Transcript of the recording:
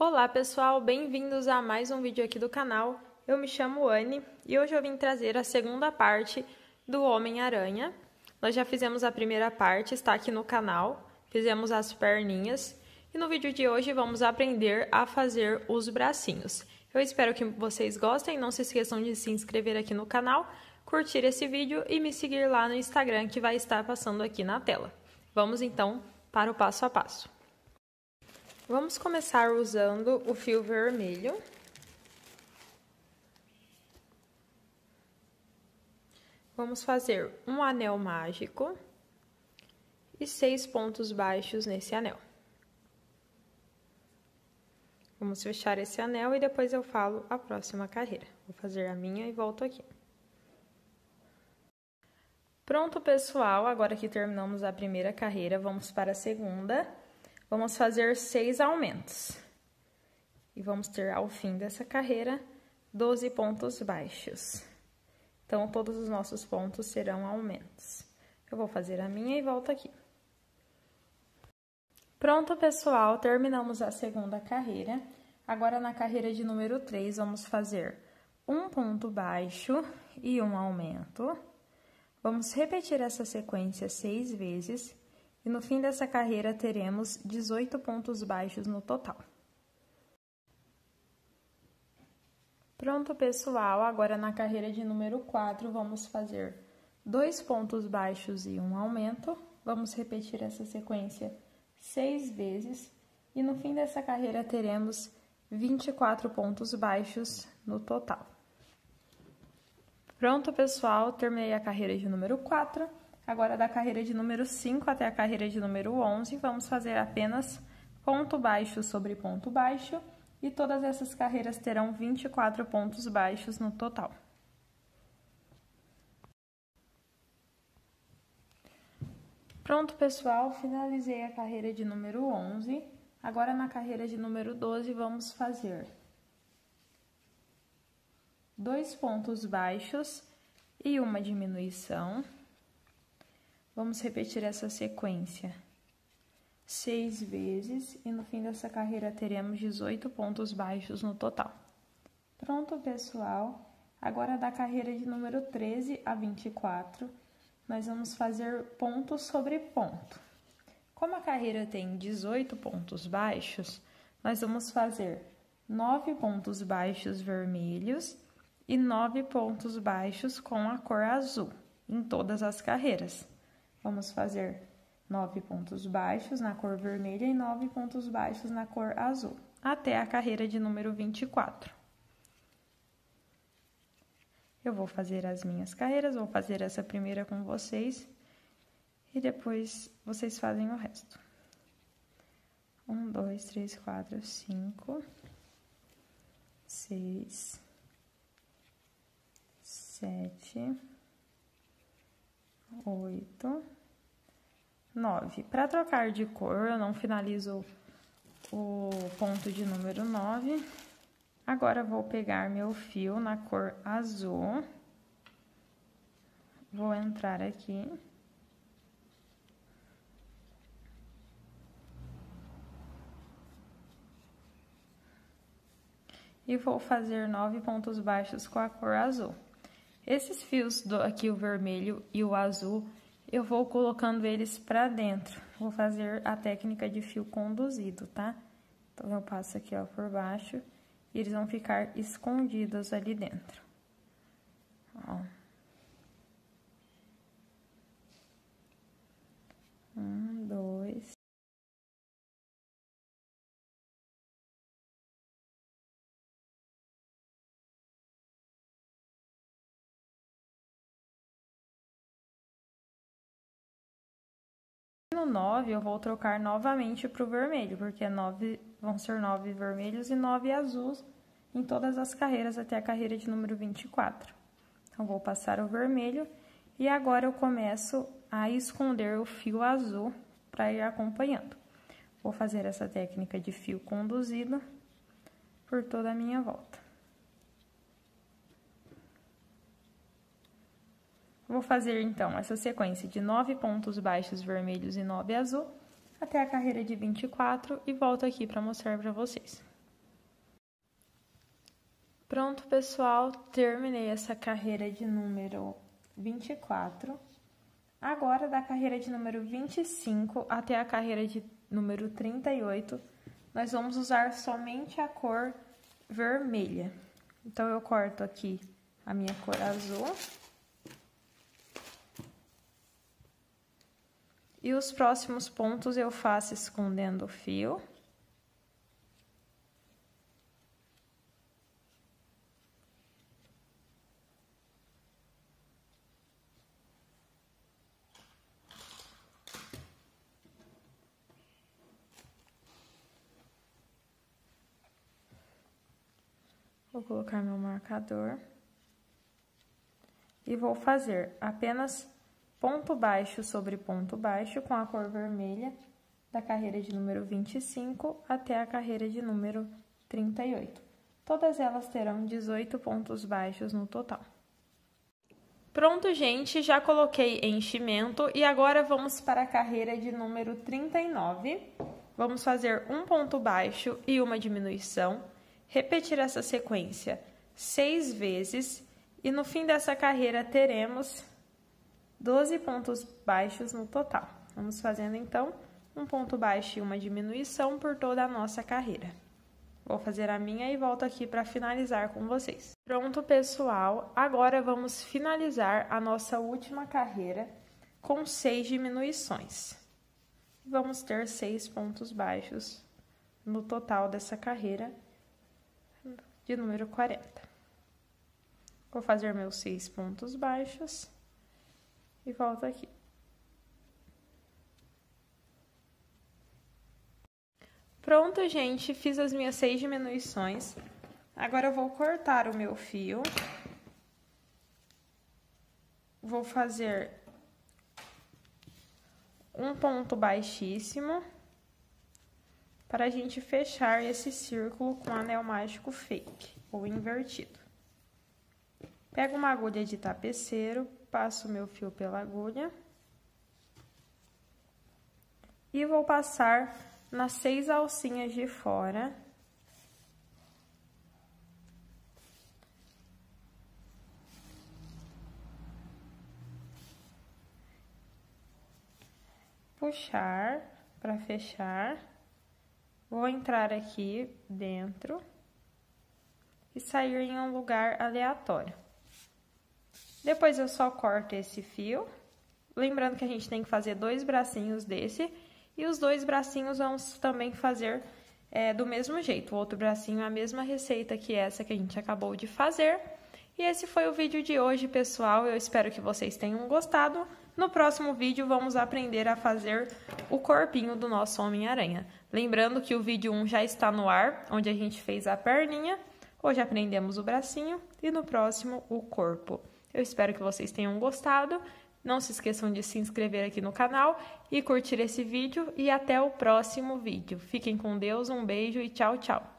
Olá pessoal, bem-vindos a mais um vídeo aqui do canal. Eu me chamo Anne e hoje eu vim trazer a segunda parte do Homem-Aranha. Nós já fizemos a primeira parte, está aqui no canal, fizemos as perninhas e no vídeo de hoje vamos aprender a fazer os bracinhos. Eu espero que vocês gostem, não se esqueçam de se inscrever aqui no canal, curtir esse vídeo e me seguir lá no Instagram que vai estar passando aqui na tela. Vamos então para o passo a passo. Vamos começar usando o fio vermelho. Vamos fazer um anel mágico e seis pontos baixos nesse anel. Vamos fechar esse anel e depois eu falo a próxima carreira. Vou fazer a minha e volto aqui. Pronto, pessoal, agora que terminamos a primeira carreira, vamos para a segunda vamos fazer seis aumentos. E vamos ter, ao fim dessa carreira, 12 pontos baixos. Então, todos os nossos pontos serão aumentos. Eu vou fazer a minha e volto aqui. Pronto, pessoal, terminamos a segunda carreira. Agora, na carreira de número 3, vamos fazer um ponto baixo e um aumento. Vamos repetir essa sequência seis vezes e no fim dessa carreira teremos 18 pontos baixos no total. Pronto, pessoal, agora na carreira de número 4 vamos fazer dois pontos baixos e um aumento. Vamos repetir essa sequência seis vezes e no fim dessa carreira teremos 24 pontos baixos no total. Pronto, pessoal, terminei a carreira de número 4. Agora, da carreira de número 5 até a carreira de número 11, vamos fazer apenas ponto baixo sobre ponto baixo, e todas essas carreiras terão 24 pontos baixos no total. Pronto, pessoal, finalizei a carreira de número 11. Agora, na carreira de número 12, vamos fazer dois pontos baixos e uma diminuição. Vamos repetir essa sequência seis vezes e no fim dessa carreira teremos 18 pontos baixos no total. Pronto, pessoal? Agora da carreira de número 13 a 24, nós vamos fazer ponto sobre ponto. Como a carreira tem 18 pontos baixos, nós vamos fazer 9 pontos baixos vermelhos e 9 pontos baixos com a cor azul em todas as carreiras. Vamos fazer nove pontos baixos na cor vermelha e nove pontos baixos na cor azul, até a carreira de número 24. Eu vou fazer as minhas carreiras, vou fazer essa primeira com vocês e depois vocês fazem o resto. Um, dois, três, quatro, cinco, seis, sete oito, nove. Para trocar de cor, eu não finalizo o ponto de número nove. Agora, vou pegar meu fio na cor azul. Vou entrar aqui. E vou fazer nove pontos baixos com a cor azul. Esses fios do, aqui, o vermelho e o azul, eu vou colocando eles pra dentro. Vou fazer a técnica de fio conduzido, tá? Então, eu passo aqui, ó, por baixo e eles vão ficar escondidos ali dentro. Ó. Um, dois, no 9, eu vou trocar novamente para o vermelho, porque nove, vão ser 9 vermelhos e 9 azuis em todas as carreiras até a carreira de número 24. Então, vou passar o vermelho e agora eu começo a esconder o fio azul para ir acompanhando. Vou fazer essa técnica de fio conduzido por toda a minha volta. Vou fazer, então, essa sequência de nove pontos baixos vermelhos e nove azul, até a carreira de 24 e volto aqui para mostrar para vocês. Pronto, pessoal, terminei essa carreira de número 24. Agora, da carreira de número 25 até a carreira de número 38, nós vamos usar somente a cor vermelha. Então, eu corto aqui a minha cor azul. E os próximos pontos eu faço escondendo o fio. Vou colocar meu marcador. E vou fazer apenas ponto baixo sobre ponto baixo com a cor vermelha da carreira de número 25 até a carreira de número 38. Todas elas terão 18 pontos baixos no total. Pronto, gente, já coloquei enchimento e agora vamos para a carreira de número 39. Vamos fazer um ponto baixo e uma diminuição repetir essa sequência seis vezes e no fim dessa carreira teremos 12 pontos baixos no total. Vamos fazendo então um ponto baixo e uma diminuição por toda a nossa carreira. Vou fazer a minha e volto aqui para finalizar com vocês. Pronto, pessoal, agora vamos finalizar a nossa última carreira com seis diminuições. Vamos ter seis pontos baixos no total dessa carreira de número 40. Vou fazer meus seis pontos baixos e volto aqui. Pronto, gente, fiz as minhas seis diminuições. Agora eu vou cortar o meu fio. Vou fazer um ponto baixíssimo para a gente fechar esse círculo com anel mágico fake ou invertido. Pego uma agulha de tapeceiro, passo meu fio pela agulha e vou passar nas seis alcinhas de fora. Puxar para fechar. Vou entrar aqui dentro e sair em um lugar aleatório. Depois eu só corto esse fio. Lembrando que a gente tem que fazer dois bracinhos desse. E os dois bracinhos vamos também fazer é, do mesmo jeito. O outro bracinho é a mesma receita que essa que a gente acabou de fazer. E esse foi o vídeo de hoje, pessoal. Eu espero que vocês tenham gostado. No próximo vídeo, vamos aprender a fazer o corpinho do nosso Homem-Aranha. Lembrando que o vídeo 1 já está no ar, onde a gente fez a perninha. Hoje aprendemos o bracinho e no próximo o corpo. Eu espero que vocês tenham gostado. Não se esqueçam de se inscrever aqui no canal e curtir esse vídeo. E até o próximo vídeo. Fiquem com Deus, um beijo e tchau, tchau.